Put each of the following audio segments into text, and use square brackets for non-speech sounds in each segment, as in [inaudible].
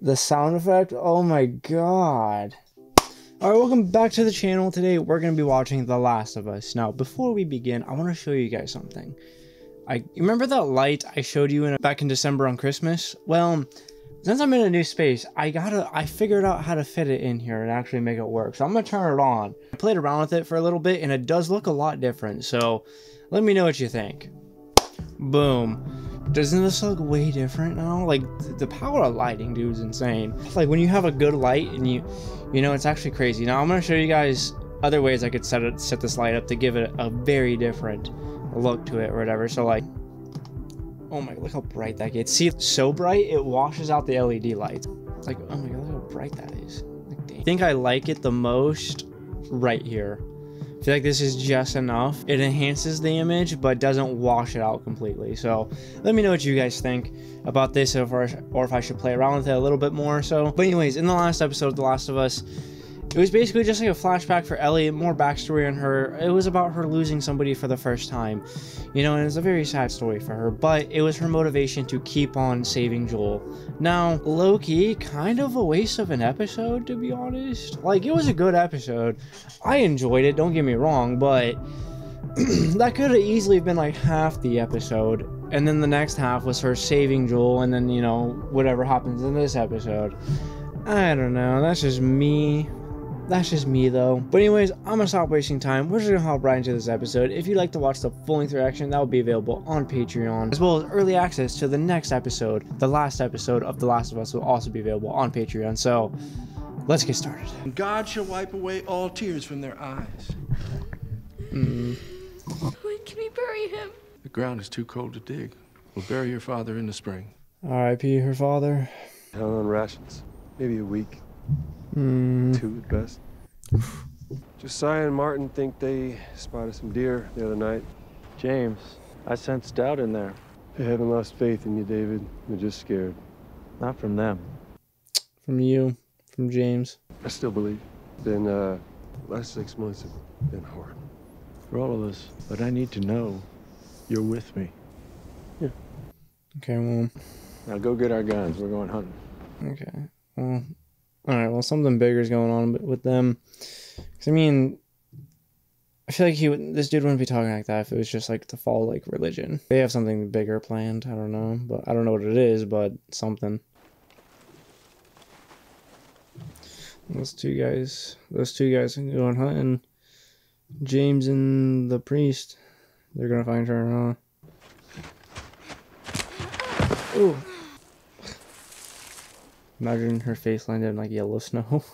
The sound effect. Oh my god. All right, welcome back to the channel. Today we're going to be watching The Last of Us. Now, before we begin, I want to show you guys something. I remember that light I showed you in back in December on Christmas? Well, since I'm in a new space, I gotta I figured out how to fit it in here and actually make it work. So I'm gonna turn it on. I played around with it for a little bit and it does look a lot different. So let me know what you think. Boom. Doesn't this look way different now? Like the power of lighting, dude, is insane. Like when you have a good light and you, you know, it's actually crazy. Now I'm gonna show you guys other ways I could set it, set this light up to give it a very different look to it or whatever. So like, oh my, look how bright that gets. See, so bright it washes out the LED lights. It's like, oh my god, look how bright that is. Like, I think I like it the most right here. I feel like this is just enough. It enhances the image, but doesn't wash it out completely. So let me know what you guys think about this, or, if I should play around with it a little bit more. So, but anyways, in the last episode of The Last of Us, it was basically just like a flashback for Ellie, more backstory on her. It was about her losing somebody for the first time, you know, and it's a very sad story for her, but it was her motivation to keep on saving Joel. Now, Loki, kind of a waste of an episode, to be honest. Like, it was a good episode. I enjoyed it, don't get me wrong, but [clears throat] that could have easily been like half the episode. And then the next half was her saving Joel, and then, you know, whatever happens in this episode. I don't know, that's just me. That's just me though. But anyways, I'm gonna stop wasting time. We're just gonna hop right into this episode. If you'd like to watch the full length reaction, that will be available on Patreon, as well as early access to the next episode. The last episode of The Last of Us will also be available on Patreon. So let's get started. God shall wipe away all tears from their eyes. Mm. When can we bury him? The ground is too cold to dig. We'll bury your father in the spring. R.I.P. her father. Hell on rations. Maybe a week. Mm. Two at best. Josiah and Martin think they spotted some deer the other night. James, I sense doubt in there. They haven't lost faith in you, David. They're just scared. Not from them. From you, from James. I still believe. Been, uh, last six months have been hard. For all of us. But I need to know you're with me. Yeah. Okay, well, Now go get our guns. We're going hunting. okay. Well, all right. Well, something bigger is going on with them. Cause I mean, I feel like he would. This dude wouldn't be talking like that if it was just like to follow like religion. They have something bigger planned. I don't know, but I don't know what it is, but something. Those two guys. Those two guys can go on hunting. James and the priest. They're gonna find her, huh? Ooh. Imagine her face landed in like yellow [laughs] snow.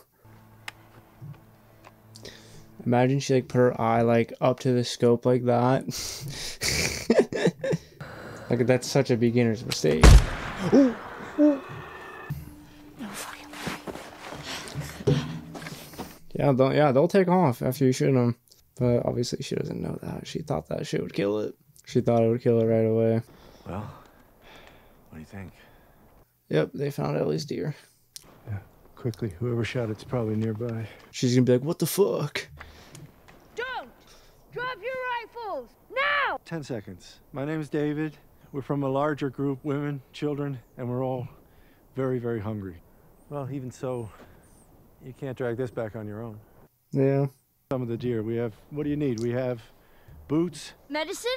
Imagine she like put her eye like up to the scope like that. [laughs] like that's such a beginner's mistake. Ooh, ooh. No fucking Yeah, they'll, yeah, they'll take off after you shoot them. But obviously she doesn't know that. She thought that shit would kill it. She thought it would kill it right away. Well, what do you think? Yep, they found Ellie's deer. Yeah, Quickly, whoever shot it's probably nearby. She's gonna be like, what the fuck? Don't! Drop your rifles! Now! Ten seconds. My name's David. We're from a larger group, women, children, and we're all very, very hungry. Well, even so, you can't drag this back on your own. Yeah. Some of the deer we have. What do you need? We have boots. Medicine?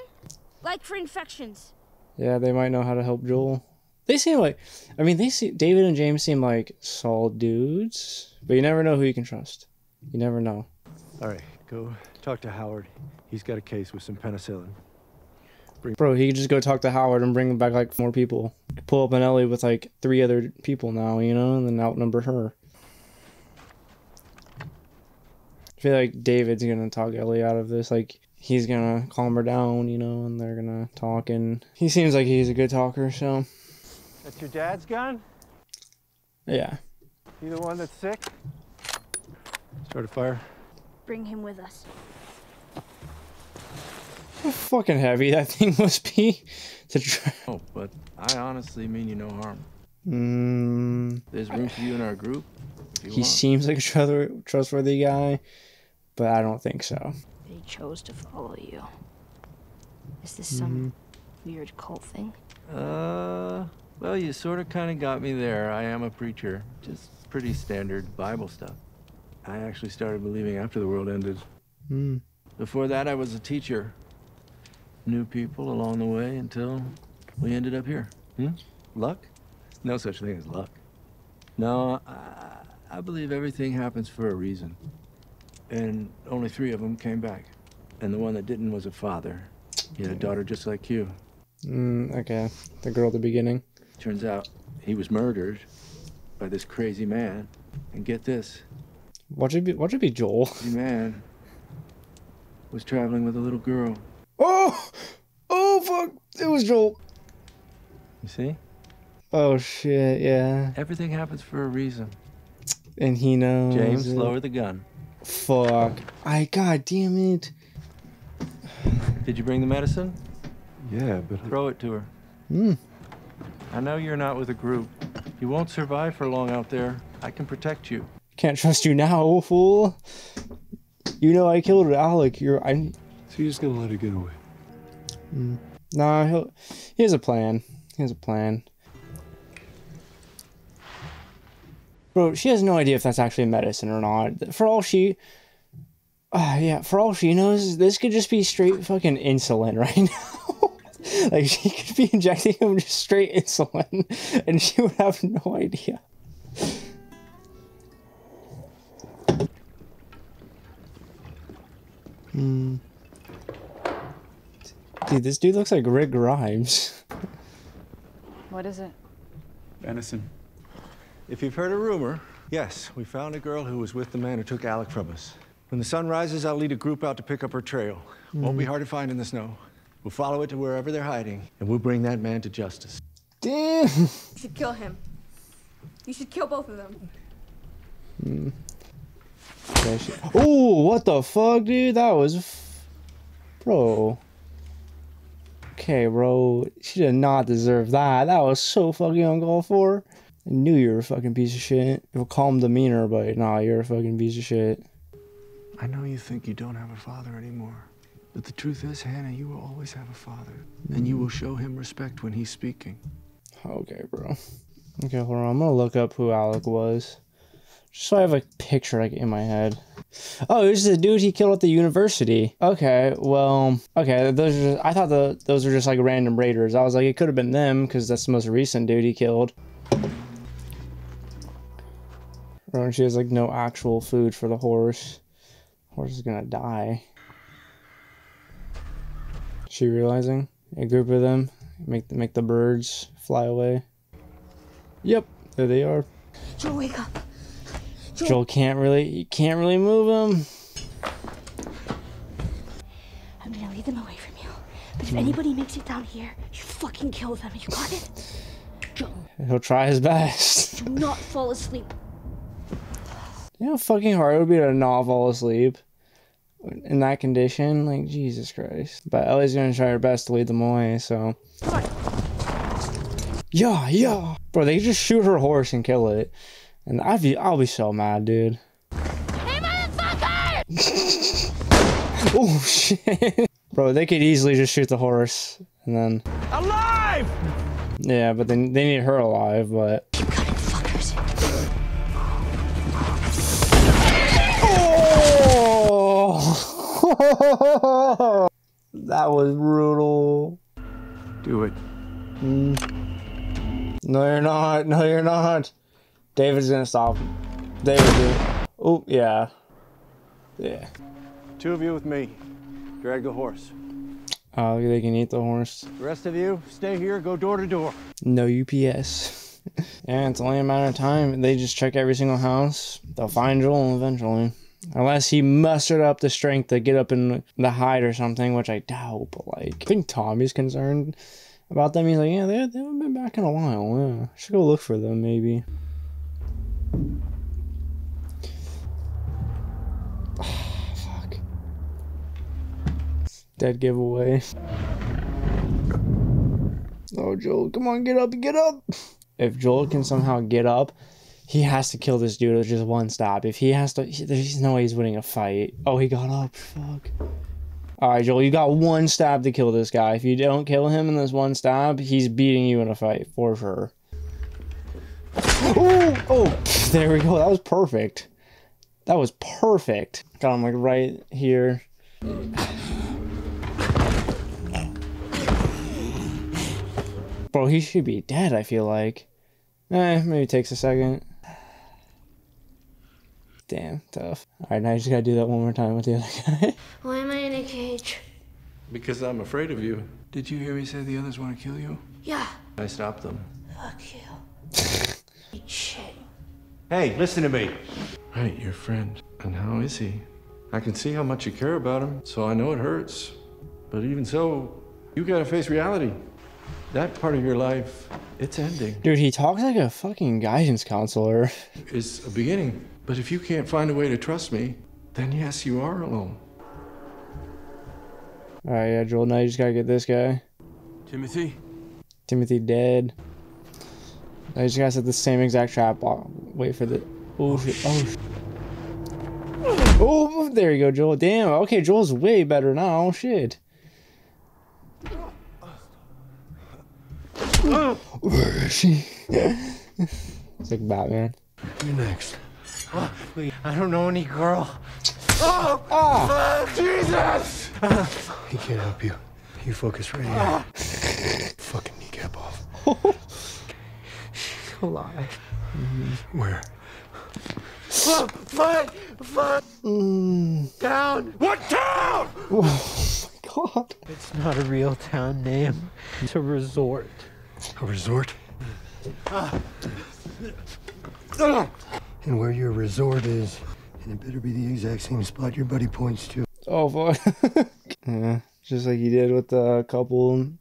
Like for infections. Yeah, they might know how to help Joel. They seem like, I mean, they see David and James seem like solid dudes, but you never know who you can trust. You never know. All right, go talk to Howard. He's got a case with some penicillin. Bring Bro, he could just go talk to Howard and bring back like more people. Pull up an Ellie with like three other people now, you know, and then outnumber her. I feel like David's gonna talk Ellie out of this. Like he's gonna calm her down, you know, and they're gonna talk. And he seems like he's a good talker, so That's your dad's gun? yeah. You the one that's sick? Start a fire. Bring him with us. How fucking heavy that [laughs] thing must be to try. Oh, but I honestly mean you no harm. Mm, There's room for you in our group. he want. seems like a trustworthy, trustworthy guy, but I don't think so. They chose to follow you. Is this some weird cult thing? Uh, Well, you sort of kind of got me there. I am a preacher. Just pretty standard Bible stuff. I actually started believing after the world ended. Hmm. Before that, I was a teacher. New people along the way until we ended up here. Hmm? Luck? No such thing as luck. No, I, I believe everything happens for a reason. And only three of them came back. And the one that didn't was a father. He had a daughter just like you. Mm, okay. The girl at the beginning. Turns out he was murdered by this crazy man. And get this, Watch it be. Watch it be Joel. the man was traveling with a little girl. Oh, oh fuck! It was Joel. You see? Oh shit! Yeah, Everything happens for a reason. and he knows. James, it. lower the gun. Fuck! I god damn it! Did you bring the medicine? Yeah, but Throw it to her. Hmm. I know you're not with a group. You won't survive for long out there. I can protect you. Can't trust you now, [laughs] fool. You know I killed Alec. You're. I. so you're just gonna let it get away? Nah. He'll. He has a plan. He has a plan. Bro, she has no idea if that's actually medicine or not. For all she. Uh, [sighs] yeah, for all she knows, this could just be straight fucking insulin right [laughs] now. [laughs] like, she could be injecting him just straight insulin, [laughs] and she would have no idea. Hmm. Dude, this dude looks like Rick Grimes. [laughs] What is it? Venison. If you've heard a rumor, yes, we found a girl who was with the man who took Alec from us. When the sun rises, I'll lead a group out to pick up her trail. Won't be hard to find in the snow. We'll follow it to wherever they're hiding, and we'll bring that man to justice. Damn. You should kill him. You should kill both of them. Oh, what the fuck, dude? That was, f- bro. Okay, bro. She did not deserve that. That was so fucking uncalled for. I knew you were a fucking piece of shit. It would calm demeanor, but nah, you're a fucking piece of shit. I know you think you don't have a father anymore. But the truth is, Hannah, you will always have a father. And you hmm. will show him respect when he's speaking. Okay, bro. Okay, hold on. I'm gonna look up who Alec was. Just so I have a picture like in my head. Oh, this is the dude he killed at the university. Okay, well, okay, those are just, I thought the those were just like random raiders. I was like, it could have been them because that's the most recent dude he killed. And she has like no actual food for the horse. Horse is gonna die. She realizing a group of them make make the birds fly away. Yep, there they are. Joel, wake up. Joel can't really, you can't really move him. I'm gonna lead them away from you. But if anybody makes it down here, you fucking kill them. You got it? Joel, He'll try his best. do not fall asleep. You know how fucking hard it would be to not fall asleep in that condition. Like Jesus Christ. But Ellie's gonna try her best to lead them away. So. Yeah, yeah, bro. They just shoot her horse and kill it, and I'd be, I'll be so mad, dude. Hey, motherfucker! [laughs] Oh shit, bro. They could easily just shoot the horse and then. Alive! Yeah, but then they need her alive. But. [laughs] that was brutal. Do it. Hmm. No, you're not. No, you're not. David's gonna stop. David. Oh, yeah. Yeah. Two of you with me. Drag the horse. Oh, they can eat the horse. The rest of you, stay here, go door to door. No UPS. [laughs] yeah, it's only a matter of time. They just check every single house. They'll find Joel eventually. Unless he mustered up the strength to get up in the hide or something, which I doubt. But like, I think Tommy's concerned about them. He's like, yeah, they, they haven't been back in a while. Yeah, should go look for them maybe. [sighs] Fuck. Dead giveaway. Oh, Joel, come on, get up, get up. If Joel can somehow get up, he has to kill this dude with just one stab. If he has to, he, there's no way he's winning a fight. Oh, he got up. Fuck. All right, Joel, you got one stab to kill this guy. If you don't kill him in this one stab, he's beating you in a fight for sure. Oh, oh, [laughs] there we go. That was perfect. That was perfect. Got him like right here. Bro, he should be dead, I feel like. Eh, maybe takes a second. Damn, tough. Alright, now you just gotta do that one more time with the other guy. [laughs] Why am I in a cage? Because I'm afraid of you. Did you hear me say the others want to kill you? Yeah. I stopped them. Fuck you. [laughs] Eat shit. Hey, listen to me. Right, your friend. And how is he? I can see how much you care about him, so I know it hurts. But even so, you gotta face reality. That part of your life, it's ending. Dude, he talks like a fucking guidance counselor. [laughs] Is a beginning. But if you can't find a way to trust me, then yes, you are alone. Alright, yeah, Joel, now you just gotta get this guy. Timothy? Timothy dead. Now you just gotta set the same exact trap. Oh, Wait for the. Oh, oh shit. Oh shit. Oh, there you go, Joel. Damn. Okay, Joel's way better now. Oh shit. Where is she? it's like Batman. You next. I don't know any girl. Oh, Jesus! He can't help you. You focus right here. Fucking kneecap off. [laughs] She's alive. Where? Fight! Fight! Mm. Down! What town? Oh God. It's not a real town name. It's a resort. A resort? And where your resort is, and it better be the exact same spot your buddy points to. Oh fuck. [laughs] yeah, just like he did with the couple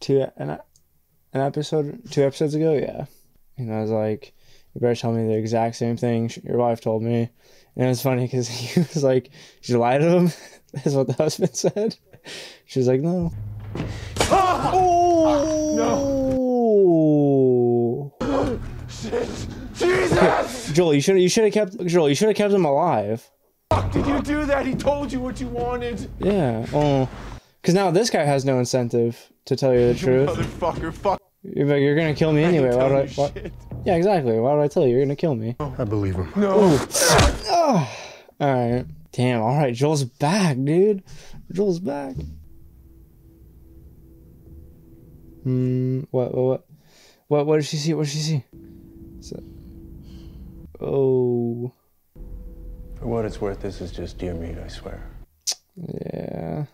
two an, an episode two episodes ago. Yeah, and I was like, you better tell me the exact same thing your wife told me. And it was funny because [laughs] he was like, "Did you lie to him?" [laughs] That's what the husband said. She was like, "No." Oh no! Jesus! Joel, you should you should have kept Joel. You should have kept him alive. Fuck! Did you do that? He told you what you wanted. Yeah. Oh, because now this guy has no incentive to tell you the truth. Motherfucker, fuck. You're like, you're gonna kill me anyway. Why tell would I? you Why, shit. yeah, exactly. Why would I tell you? You're gonna kill me. I believe him. No! Ah. All right. Damn. All right. Joel's back, dude. Joel's back. Hmm. What? What? What? What? What did she see? What did she see? So, oh. For what it's worth, this is just deer meat, I swear. Yeah.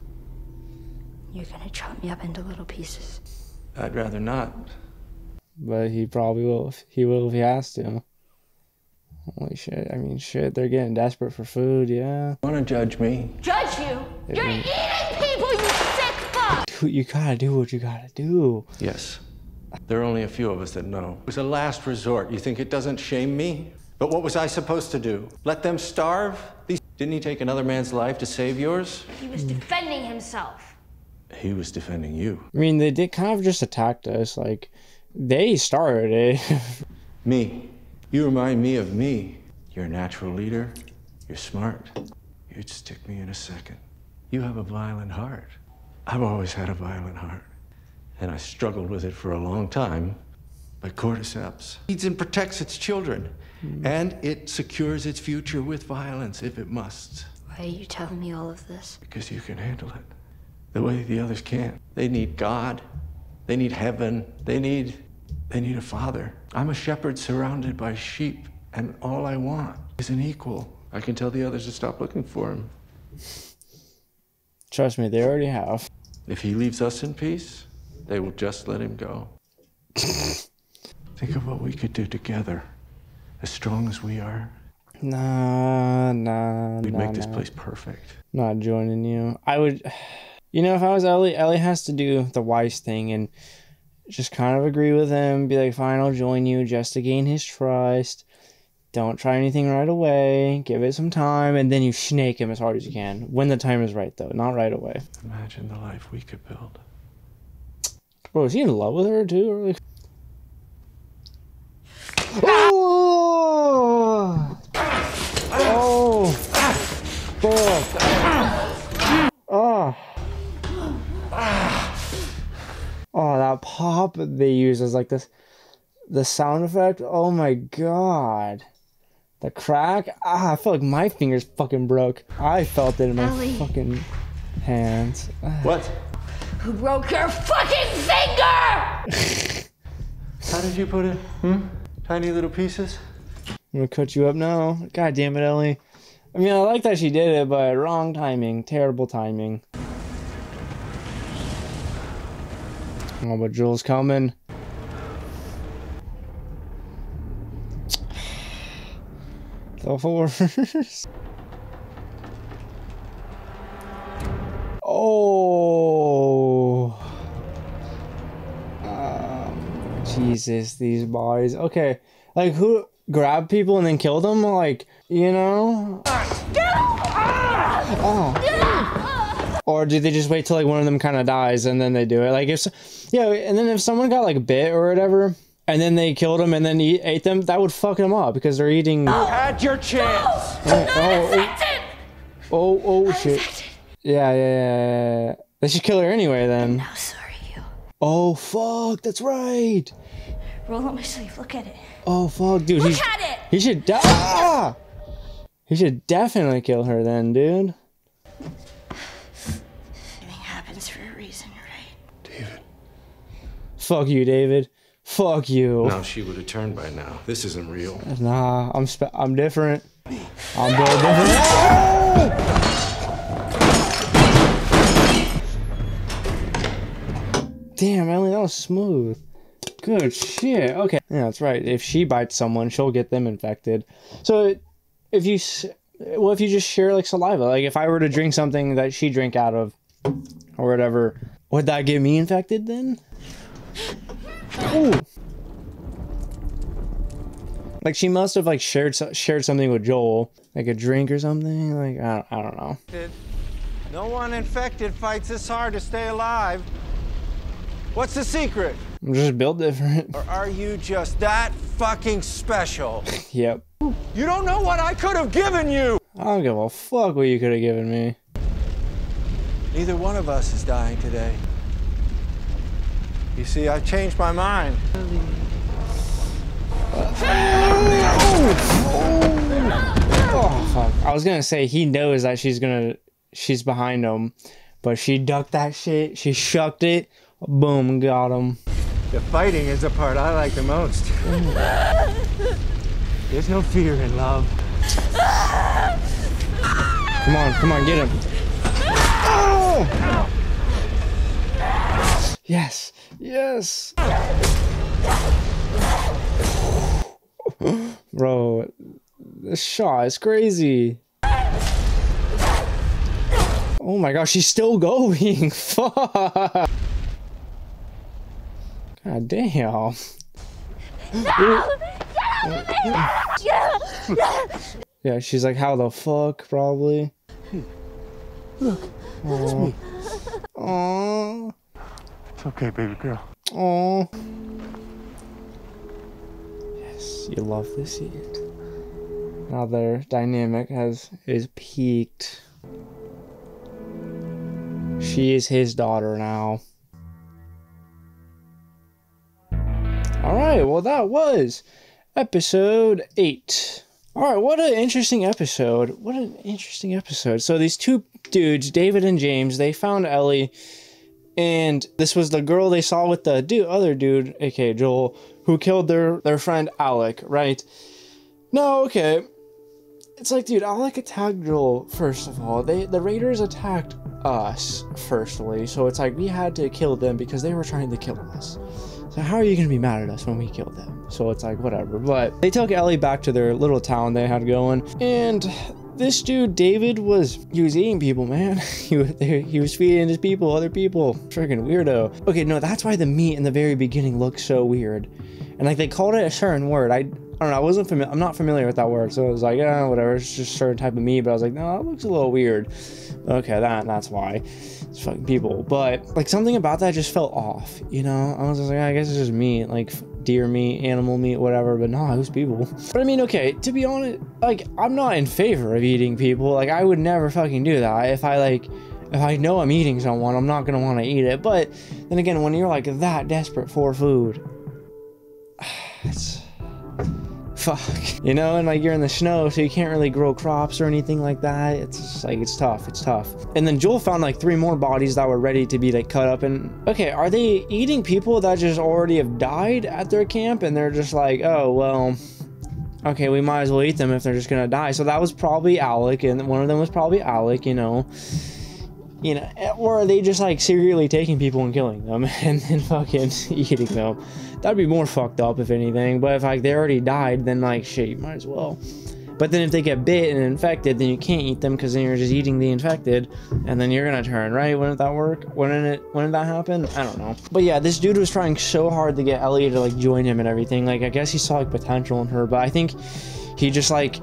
You're gonna chop me up into little pieces. I'd rather not. But he probably will. He will if he has to. Holy shit. I mean, shit. They're getting desperate for food. Yeah. Wanna judge me? Judge you? You're eating Dude, you gotta do what you gotta do. Yes. There are only a few of us that know. It was a last resort. You think it doesn't shame me? But what was I supposed to do? Let them starve? These Didn't he take another man's life to save yours? He was defending himself. He was defending you. I mean, they did kind of just attacked us. Like, they started it. [laughs] Me. You remind me of me. You're a natural leader. You're smart. You'd stick me in a second. You have a violent heart. I've always had a violent heart. And I struggled with it for a long time. But cordyceps feeds and protects its children. Hmm. And it secures its future with violence if it must. Why are you telling me all of this? Because you can handle it. The way the others can't. They need God. They need heaven. They need they need a father. I'm a shepherd surrounded by sheep, and all I want is an equal. I can tell the others to stop looking for him. Trust me, they already have. If he leaves us in peace, they will just let him go. [laughs] Think of what we could do together. As strong as we are, Nah, nah, we'd nah, make this nah. place perfect. Not joining you. I would, [sighs] you know, if I was Ellie, Ellie has to do the wise thing and just kind of agree with him. Be like, fine, I'll join you just to gain his trust don't try anything right away. Give it some time, and then you snake him as hard as you can. When the time is right, though, not right away. Imagine the life we could build. Bro, is he in love with her too? Or like... oh! Oh! Fuck! Oh! Oh, that pop they use is like this. The sound effect. Oh my god. The crack. Ah, I feel like my fingers fucking broke. I felt it in my Ellie. fucking hands. Ah. What? Who broke your fucking finger? How did you put it? Hmm? Tiny little pieces? I'm gonna cut you up now. God damn it, Ellie. I mean, I like that she did it, but wrong timing. Terrible timing. Oh, but Joel's coming. [laughs] Oh. Um, Jesus, these boys. Okay, like who grab people and then kill them? Like, you know? Oh. Or do they just wait till like one of them kind of dies and then they do it? Like if, s- yeah, and then if someone got like bit or whatever, and then they killed them and then eat, ate them, that would fuck them up because they're eating. Oh, Had your chance! No, oh, oh, oh, shit. Yeah, yeah, yeah, yeah. They should kill her anyway then. How sorry you. Oh fuck, that's right. Roll up my sleeve. Look at it. Oh fuck, dude. Look He, at it. he should die. Ah! He should definitely kill her then, dude. Everything happens for a reason, right? David. Fuck you, David. Fuck you. Now she would have turned by now. This isn't real. Nah, I'm spe- I'm different. I'm built different. Damn, Ellie, that was smooth. Good shit. Okay. Yeah, that's right. If she bites someone, she'll get them infected. So, if you, s- well, if you just share like saliva, like if I were to drink something that she drank out of, or whatever, would that get me infected then? Ooh. Like she must have like shared shared something with Joel, like a drink or something. Like I don't, I don't know. No one infected fights this hard to stay alive. What's the secret? I'm just built different. Or are you just that fucking special? [laughs] yep. You don't know what I could have given you! I don't give a fuck what you could have given me. Neither one of us is dying today. You see, I've changed my mind. Oh fuck! I was gonna say he knows that she's gonna, she's behind him, but she ducked that shit. She shucked it. Boom, got him. The fighting is the part I like the most. There's no fear in love. Come on, come on, get him. Oh! Yes, yes. Bro, this shot is crazy. Oh my gosh, she's still going. [laughs] Fuck. God damn. Yeah, she's like, how the fuck, probably. Look, it's me. Aww. It's okay, baby girl. Oh. Yes, you love to see it. Now their dynamic has is peaked. She is his daughter now. Alright, well that was episode 8. Alright, what an interesting episode. What an interesting episode. So these two dudes, David and James, they found Ellie and this was the girl they saw with the dude, other dude, aka Joel, who killed their their friend Alec, right? No, okay. It's like, dude, Alec attacked Joel first of all. They the Raiders attacked us firstly, so it's like we had to kill them because they were trying to kill us. So how are you gonna be mad at us when we killed them? So it's like whatever. But they took Ellie back to their little town they had going, and this dude David was he was eating people, man. [laughs] he was, he was feeding his people, other people. Freaking weirdo. Okay, no, that's why the meat in the very beginning looked so weird, and like they called it a certain word. I. I don't know. I wasn't familiar. I'm not familiar with that word, so I was like, yeah, whatever. It's just a certain type of meat. But I was like, no, that looks a little weird. Okay, that that's why. It's fucking people. But like something about that just felt off. You know, I was just like, I guess it's just meat, like deer meat, animal meat, whatever. But no, it was people. But I mean, okay, to be honest, like I'm not in favor of eating people. Like I would never fucking do that. If I like, if I know I'm eating someone, I'm not gonna want to eat it. But then again, when you're like that desperate for food, [sighs] it's fuck, you know, and like you're in the snow, so you can't really grow crops or anything like that. It's like it's tough. It's tough. And then Joel found like three more bodies that were ready to be like cut up. And okay, are they eating people that just already have died at their camp? And they're just like, oh well okay, we might as well eat them if they're just gonna die. So that was probably Alec, and one of them was probably Alec, you know. You know, eh, or are they just like serially taking people and killing them [laughs] and then fucking [laughs] eating them? That'd be more fucked up if anything. But if like they already died, then like shit, you might as well. But then if they get bit and infected, then you can't eat them because then you're just eating the infected, and then you're gonna turn, right? Wouldn't that work? Wouldn't it? Wouldn't that happen? I don't know. But yeah, this dude was trying so hard to get Ellie to like join him and everything. Like I guess he saw like potential in her, but I think he just like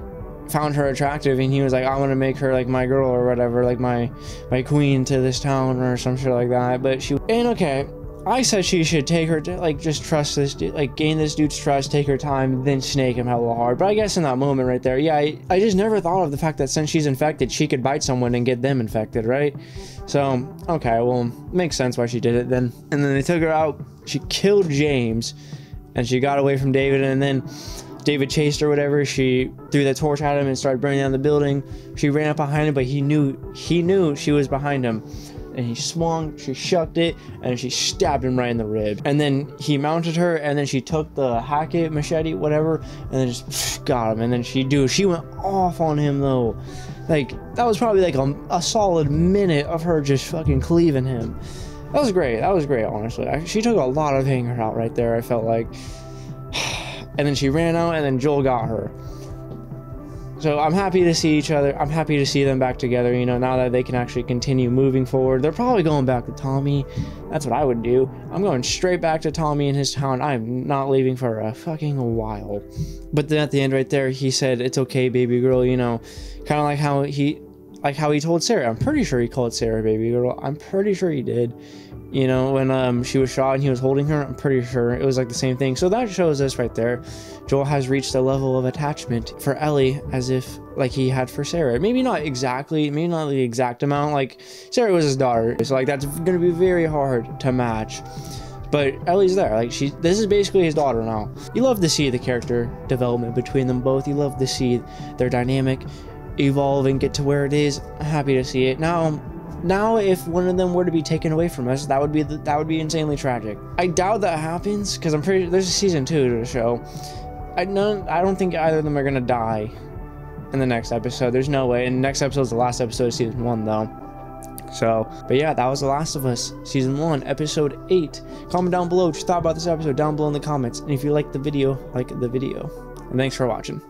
found her attractive and he was like i want to make her like my girl or whatever like my my queen to this town or some shit like that but she and okay I said she should take her, to, like, just trust this dude, like, gain this dude's trust, take her time, then snake him hella hard. But I guess in that moment right there, yeah, I, I just never thought of the fact that since she's infected, she could bite someone and get them infected, right? So, okay, well, makes sense why she did it then. And then they took her out, she killed James, and she got away from David, and then David chased her, whatever. She threw the torch at him and started burning down the building. She ran up behind him, but he knew he knew she was behind him and he swung, she shucked it, and she stabbed him right in the rib. And then he mounted her, and then she took the hacket machete, whatever, and then just got him. And then she, dude, she went off on him though. Like, that was probably like a, a solid minute of her just fucking cleaving him. That was great. That was great, honestly. She took a lot of anger out right there, I felt like. And then she ran out, and then Joel got her. So I'm happy to see each other. I'm happy to see them back together, you know, now that they can actually continue moving forward. They're probably going back to Tommy. That's what I would do. I'm going straight back to Tommy in his town. I'm not leaving for a fucking while. But then at the end right there, he said, it's okay, baby girl, you know, kind of like how he, like how he told Sarah. I'm pretty sure he called Sarah baby girl. I'm pretty sure he did you know, when um, she was shot and he was holding her, I'm pretty sure it was like the same thing. So that shows us right there, Joel has reached a level of attachment for Ellie as if like he had for Sarah. Maybe not exactly, maybe not the exact amount. Like Sarah was his daughter, so like that's gonna be very hard to match. But Ellie's there, like she. This is basically his daughter now. You love to see the character development between them both. You love to see their dynamic evolve and get to where it is. I'm happy to see it. Now now if one of them were to be taken away from us that would be the, that would be insanely tragic. I doubt that happens because i'm pretty there's a season two to the show. I none i don't think either of them are gonna die in the next episode. There's no way. And next episode is the last episode of season one though. So but yeah that was the last of us season one episode eight. Comment down below what you thought about this episode down below in the comments. And if you liked the video like the video. And thanks for watching